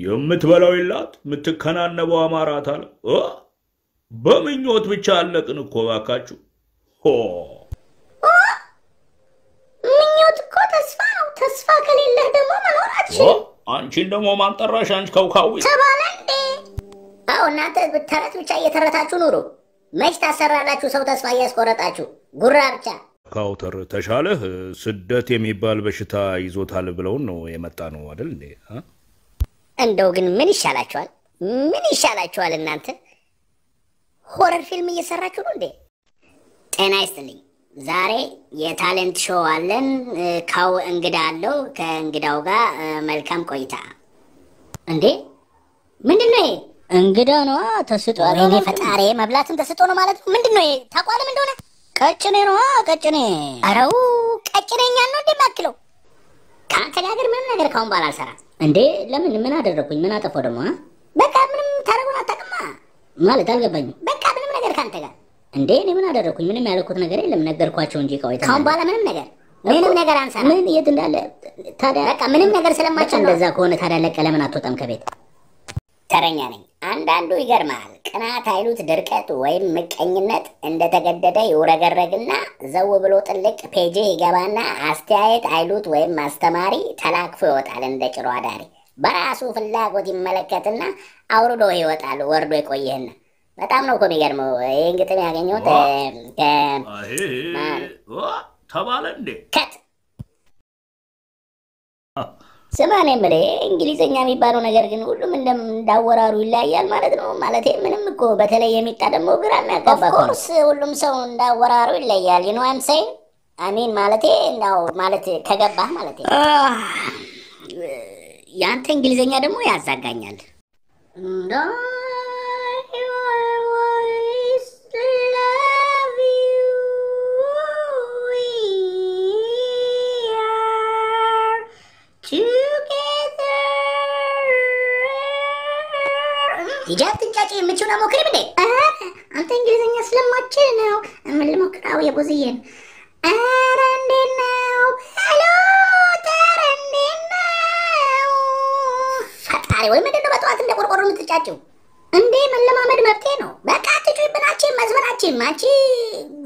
የምትበላው የላት የምትከናነበው አማራት አለ እ? በምኞት ብቻ አለቅን እኮ ባካችሁ። ምኞት እኮ ተስፋ ነው። ተስፋ ከሌለህ ደግሞ መኖር አትችልም አንቺን ደግሞ ማንጠራሽ አንቺ ከውካዊ ተባለ እንዴ? አዎ እናንተ ተረት ብቻ እየተረታችሁ ኑሩ። መች ታሰራላችሁ ሰው ተስፋ እያስቆረጣችሁ ጉራ ብቻ። ካውተር ተሻለህ? ስደት የሚባል በሽታ ይዞታል ብለውን ነው የመጣ ነው አይደል እንዴ? እንደው ግን ምን ይሻላችኋል? ምን ይሻላችኋል እናንተ? ሆረር ፊልም እየሰራችሁ ነው እንዴ? ጤና ይስጥልኝ። ዛሬ የታሌንት ሾው አለን። ካው እንግዳ አለው። ከእንግዳው ጋር መልካም ቆይታ። እንዴ ምንድን ነው ይሄ? እንግዳ ነዋ። ተስጦ ወይኔ ፈጣሪ፣ መብላትም ተስጦ ነው ማለት ነው። ምንድን ነው ይሄ? ታቋልም እንደሆነ ቀጭኔ ነዋ። ቀጭኔ አረው ቀጭኔ እኛን ነው እንደሚያክለው ከአንተ ጋር ግን ምንም ነገር ካሁን በኋላ አልሰራም። እንዴ ለምን? ምን አደረግኩኝ? ምን አጠፋው ደግሞ? በቃ ምንም ታደርጉን አታውቅማ ማለት አልገባኝም። በቃ ምንም ነገር ከአንተ ጋር እንዴ እኔ ምን አደረግኩኝ? ምንም ያልኩት ነገር የለም። ነገርኳቸው እንጂ ከወይ ካሁን በኋላ ምንም ነገር ምንም ነገር አንሰራ። ምን የት እንዳለ ታዲያ? በቃ ምንም ነገር ስለማይቻል እንደዛ ከሆነ ታዲያ ለቀ ለምን አትወጣም ከቤት? ተረኛ ነኝ። አንዳንዱ ይገርማል። ቅናት አይሉት ድርቀት ወይም ምቀኝነት እንደተገደደ ይውረገረግና ዘው ብሎ ጥልቅ page ይገባና አስተያየት አይሉት ወይም አስተማሪ ተላክፎ ይወጣል እንደ ጭሮ አዳሪ። በራሱ ፍላጎት ይመለከትና አውርዶ ይወጣል ወርዶ የቆየህና በጣም ነው እኮ የሚገርመው። ይህን ግጥም ያገኘሁት ተባለ እንዴ? ከት ስማ፣ እኔ የምልህ እንግሊዝኛ የሚባለው ነገር ግን ሁሉም እንደም- እንዳወራሩ ይለያያል ማለት ነው። ማለት ምንም እኮ በተለይ የሚጣ ደግሞ ግራ የሚያጋባ of course ሁሉም ሰው እንዳወራሩ ይለያል። you know I'm saying አሚን ማለቴ እንዳው ማለት ከገባህ ማለት የአንተ እንግሊዝኛ ደግሞ ያዛጋኛል። ሂጂ አትንጫጭ፣ የምችውን አሞክሪም እንዴ? አንተ እንግሊዝኛ ስለማችል ነው። ምን ልሞክራው የቦዝዬን? ኧረ እንዴት ነው? ሄሎ ኧረ እንዴት ነው? ፈጣሪ ወይ ምንድን ነው በጠዋት እንደ ቆርቆሮ የምትጫጭው እንዴ? መለማመድ መብቴ ነው። በቃ አትጩይብናችን፣ መዝመናችን አንቺ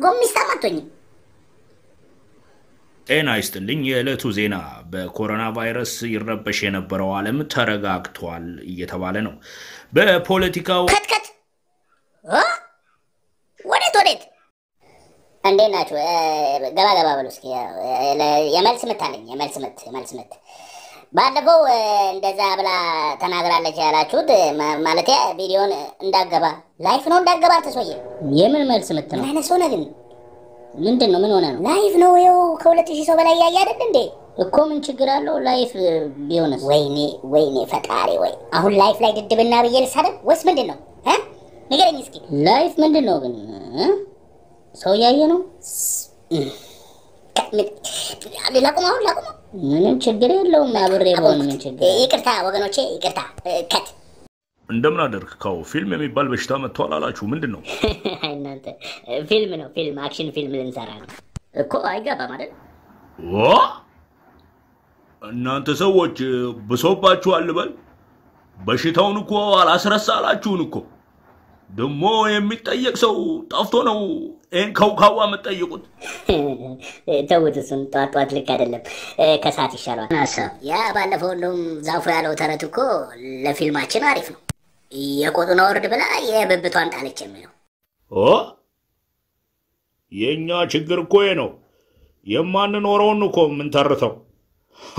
ጎሚስታም አትሆኝም። ጤና ይስጥልኝ። የዕለቱ ዜና በኮሮና ቫይረስ ይረበሽ የነበረው ዓለም ተረጋግቷል እየተባለ ነው። በፖለቲካው ከትከት እ? ወዴት ወዴት? እንዴት ናችሁ? እ፣ ገባ ገባ በሉ እስኪ። የመልስ ምት አለኝ። የመልስ ምት የመልስ ምት ባለፈው እንደዛ ብላ ተናግራለች ያላችሁት እ፣ ማ- ማለቴ ቪዲዮን እንዳገባ live ነው እንዳገባ አልተሰየ የምን መልስ ምት ነው? ምን አይነት ሰው ነህ ግን? ምንድን ነው? ምን ሆነ ነው? live ነው ይኸው ከሁለት ሺህ ሰው በላይ ያየ አይደል እንዴ? እኮ ምን ችግር አለው? live ቢሆንስ? ወይኔ ወይኔ ፈጣሪ ወይ! አሁን ላይፍ ላይ ድድብና ብዬ ልሳደብ? ወይስ ምንድን ነው እ? ንገረኝ እስኪ። live ምንድን ነው ግን? እ? ሰው እያየ ነው? ላቁም አሁን ላቁም ምንም ችግር የለውም። አብሬ በሆን ምን ችግር ይቅርታ ወገኖቼ ይቅርታ። ከት። እንደምን አደርክ? ካው ፊልም የሚባል በሽታ መጥቷል አላችሁ። ምንድን ነው? እናንተ ፊልም ነው ፊልም action ፊልም ልንሰራ ነው። እኮ አይገባም አይደል! እናንተ ሰዎች ብሶባችኋል ልበል። በሽታውን እኮ አላስረሳ አላችሁን እኮ። ደግሞ የሚጠየቅ ሰው ጠፍቶ ነው ይህን ከውካዋ የምትጠይቁት። ተውት፣ እሱን ጠዋት ጠዋት ልክ አይደለም፣ ከሰዓት ይሻሏል። ያ ባለፈው እንደውም ዛፉ ያለው ተረት እኮ ለፊልማችን አሪፍ ነው። የቆጡን አውርድ ብላ የብብቷን ጣለች የሚለው የእኛ ችግር እኮ ይሄ ነው። የማንኖረውን እኮ የምንተርተው። ሀ!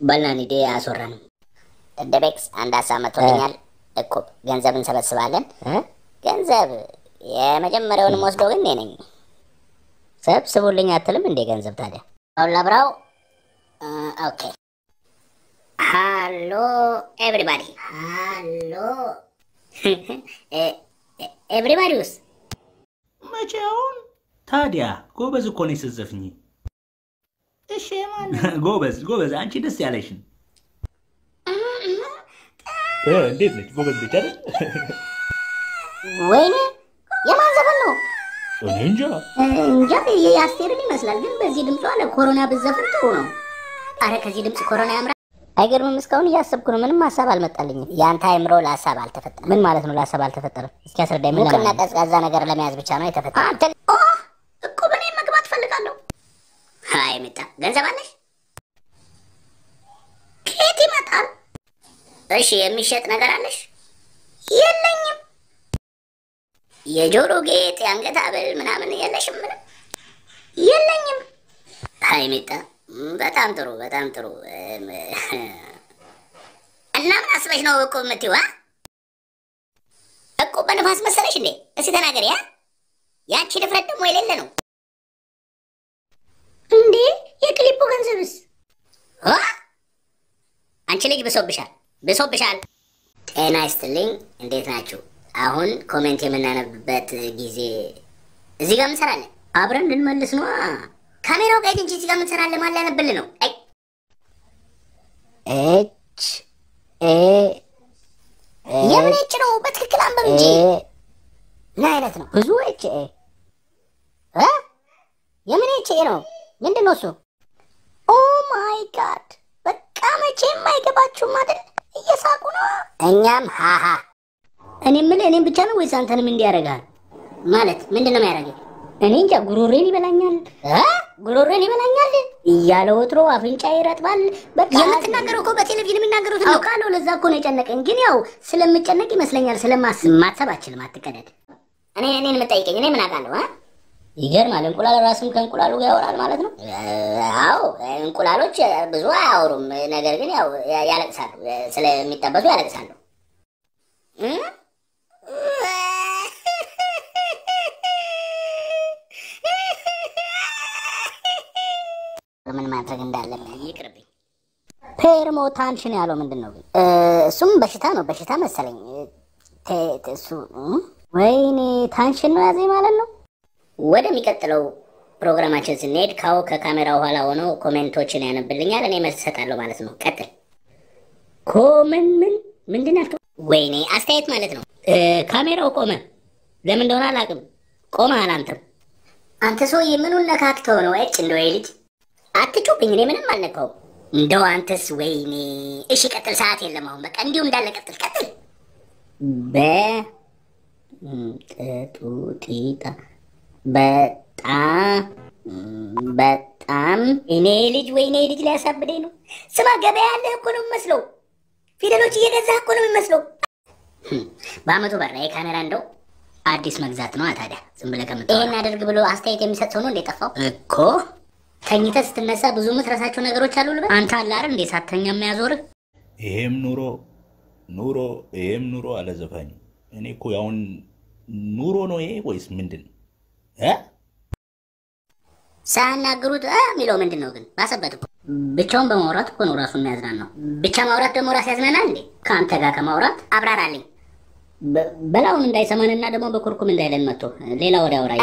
በላን ሂዴ አስወራንም። ደደቤክስ አንድ ሀሳብ መጥቶልኛል። እቁብ ገንዘብ እንሰበስባለን። ገንዘብ የመጀመሪያውንም ወስደው ግን እኔ ነኝ። ሰብስቡልኝ አትልም እንዴ ገንዘብ ታዲያ? አሁን ላብራው። okay hello everybody፣ hello everybody ውስጥ መቼውን ታዲያ ጎበዝ እኮ ነኝ ስትዘፍኝ። ጎበዝ ጎበዝ፣ አንቺ ደስ ያለሽን እንዴት ነች? ጎበዝ ነች አይደል? ወይኔ የማን ዘፈን ነው? እኔ እንጃ። እንጃ የአስቴርን ይመስላል፣ ግን በዚህ ድምጿ ለኮሮና ብዘፍን ጥሩ ነው። አረ ከዚህ ድምፅ ኮሮና ያምራል። አይገርምም? እስካሁን እያሰብኩ ነው። ምንም ሀሳብ አልመጣልኝም። የአንተ አይምሮ ለሀሳብ አልተፈጠረም። ምን ማለት ነው? ለሀሳብ አልተፈጠረም? እስኪ አስረዳኝ። ምን ሙቅና ቀዝቃዛ ነገር ለመያዝ ብቻ ነው የተፈጠረ። አንተ እኮ በእኔ መግባት ፈልጋለሁ። አይ ምጣ ገንዘብ አለሽ? ከየት ይመጣል? እሺ የሚሸጥ ነገር አለሽ? የለኝም። የጆሮ ጌጥ፣ የአንገት ሐብል ምናምን የለሽም? ምንም የለኝም። አይ ሚጣ በጣም ጥሩ በጣም ጥሩ። እና ምን አስበሽ ነው እቁብ የምትይው? እቁብ በንፋስ መሰለሽ እንዴ? እስኪ ተናገሪ። ያቺ ድፍረት ደግሞ የሌለ ነው? የክሊፑ ገንዘብስ? አንቺ ልጅ ብሶብሻል፣ ብሶብሻል። ጤና ይስጥልኝ። እንዴት ናችሁ? አሁን comment የምናነብበት ጊዜ እዚህ ጋር እንሰራለን። አብረን ልንመልስ ነው። ካሜራው ጋር እንጂ እዚህ ጋር እንሰራለን። ማን ሊያነብልን ነው? ኤች ኤ የምን ኤች ነው? በትክክል አንበብ እንጂ ምን አይነት ነው? ብዙ ኤች ኤ እ የምን ኤች ኤ ነው? ምንድን ነው እሱ? my God! በቃ መቼም አይገባችሁም አይደል? እየሳቁ ነው። እኛም ሃሃ እኔ የምልህ እኔም ብቻ ነው ወይስ አንተንም እንዲያደርጋል? ማለት ምንድን ነው የሚያደርገው? እኔ እንጃ። ጉሮሬን ይበላኛል እ ጉሮሬን ይበላኛል እያለ ወትሮ አፍንጫ ይረጥባል። በቃ የምትናገረው እኮ በቴሌቪዥን የሚናገሩት ነው። አውቃለሁ። ለዛ እኮ ነው የጨነቀኝ። ግን ያው ስለምጨነቅ ይመስለኛል ስለማስብ ማሰብ አችልም። አትቀደድ። እኔ እኔን የምጠይቀኝ እኔ ምን አውቃለሁ? ይገርማል። እንቁላል ራስም ከእንቁላሉ ጋር ያወራል ማለት ነው። አዎ እንቁላሎች ብዙ አያወሩም፣ ነገር ግን ያው ያለቅሳሉ። ስለሚጠበሱ ያለቅሳሉ። ምን ማድረግ እንዳለብን ይቅርብኝ። pay more attention ያለው ምንድን ነው ግን? እሱም በሽታ ነው፣ በሽታ መሰለኝ። እሱ ወይኔ tension ነው ያዘኝ ማለት ነው። ወደሚቀጥለው ፕሮግራማችን ስንሄድ ካው ከካሜራው ኋላ ሆኖ comment ኦችን ያነብልኛል፣ እኔ መልስ እሰጣለሁ ማለት ነው። ቀጥል። comment ምን ምንድን ናቸው? ወይኔ አስተያየት ማለት ነው። ካሜራው ቆመ። ለምን እንደሆነ አላውቅም። ቆመሃል አንተም። አንተ ሰውዬ ምኑን ነካክተው ነው? እጭ እንደው ልጅ አትጩብኝ። እኔ ምንም አልነካውም። እንደው አንተስ ወይኔ። እሺ ቀጥል፣ ሰዓት የለም አሁን። በቃ እንዲሁ እንዳለ ቀጥል፣ ቀጥል። በጡጢጣ በጣም በጣም እኔ ልጅ ወይኔ ልጅ ሊያሳብደኝ ነው። ስማ ገበያ ያለህ እኮ ነው የሚመስለው። ፊደሎች እየገዛህ እኮ ነው የሚመስለው። በአመቱ በራ የካሜራ እንደው አዲስ መግዛት ነው ታዲያ። ዝም ብለህ ከምት ይሄን አደርግ ብሎ አስተያየት የሚሰጥ ሰው ነው እንደ ጠፋው እኮ ተኝተህ ስትነሳ ብዙ የምትረሳቸው ነገሮች አሉ ልበል። አንተ አለ አይደል እንዴ ሳተኛ የሚያዞርህ ይሄም ኑሮ ኑሮ ይሄም ኑሮ አለ ዘፋኙ። እኔ እኮ ያሁን ኑሮ ነው ይሄ ወይስ ምንድን ነው? ሳያናግሩት እ የሚለው ምንድን ነው ግን? ባሰበት እኮ ብቻውን በማውራት እኮ ነው ራሱን የሚያዝናናው። ብቻ ማውራት ደግሞ ራስ ያዝናናል እንዴ? ከአንተ ጋር ከማውራት አብራራልኝ። በላውን እንዳይሰማንና ደግሞ በኩርኩም እንዳይለን መጥቶ ሌላ ወሬ አውራ።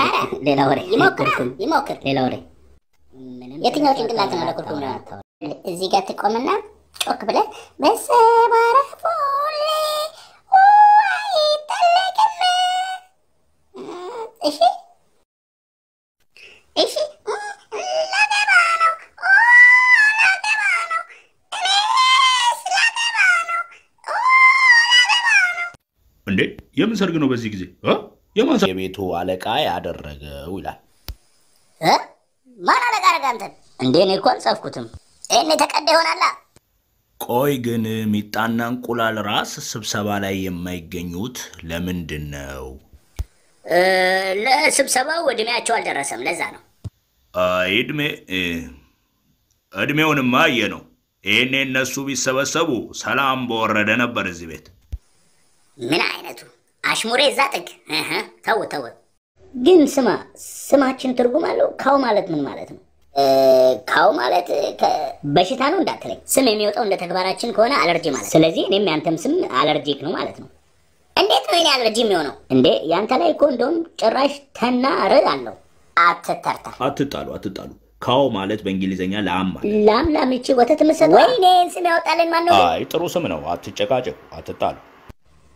ሌላ ወሬ ይሞክር ይሞክር። ሌላ ወሬ የትኛው ጭንቅላት ነው ለኩርኩም ነው? እዚህ ጋር ትቆምና ጮክ ብለህ አይጠለቅም። እሺ እሺ ላገባ ነው ላገባ ነው እኔስ ላገባ ነው ላገባ ነው። እንዴ የምን ሰርግ ነው በዚህ ጊዜ እ? የማን? የቤቱ አለቃ ያደረገው ይላል። እ? ማን አለቃ አደረገ አንተን? እንዴ እኔ እኮ አልጻፍኩትም። ይህን የተቀዳ ይሆናላ። ቆይ ግን ሚጣና እንቁላል ራስ ስብሰባ ላይ የማይገኙት ለምንድን ነው? ለስብሰባው እድሜያቸው አልደረሰም። ለዛ ነው። እድሜውንማ አየ ነው። ይህኔ እነሱ ቢሰበሰቡ ሰላም በወረደ ነበር እዚህ ቤት። ምን አይነቱ አሽሙሬ እዛ ጥግ። ተው ተው። ግን ስማ፣ ስማችን ትርጉም አለው። ካው ማለት ምን ማለት ነው? ካው ማለት በሽታ ነው እንዳትለኝ። ስም የሚወጣው እንደ ተግባራችን ከሆነ አለርጂ ማለት። ስለዚህ እኔም ያንተም ስም አለርጂክ ነው ማለት ነው። እንዴት ነው የኔ አለርጂ የሚሆነው? እንዴ ያንተ ላይ እኮ እንደውም ጭራሽ ተና ር አለው። አትተርተር። አትጣሉ አትጣሉ። ካው ማለት በእንግሊዝኛ ላም ማለት። ላም ላም ይቺ ወተት የምትሰጠው ወይኔ ስም ያወጣልን ማን ነው? አይ ጥሩ ስም ነው። አትጨቃጨቁ፣ አትጣሉ።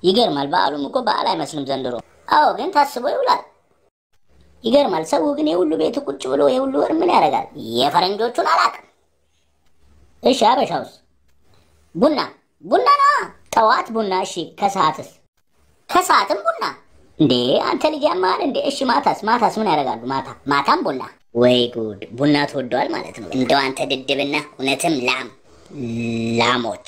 ይገርማል። በዓሉም እኮ በዓል አይመስልም ዘንድሮ። አዎ ግን ታስቦ ይውላል። ይገርማል። ሰው ግን የሁሉ ቤቱ ቁጭ ብሎ የሁሉ ወር ምን ያደርጋል? የፈረንጆቹን አላውቅም። እሺ አበሻውስ? ቡና ቡና ነዋ። ጠዋት ቡና። እሺ ከሰዓትስ? ከሰዓትም ቡና። እንዴ አንተ ልጅ ያማል እንዴ? እሺ ማታስ? ማታስ ምን ያደርጋሉ? ማታ ማታም ቡና። ወይ ጉድ! ቡና ተወደዋል ማለት ነው። እንደው አንተ ድድብና እውነትም ላም ላሞች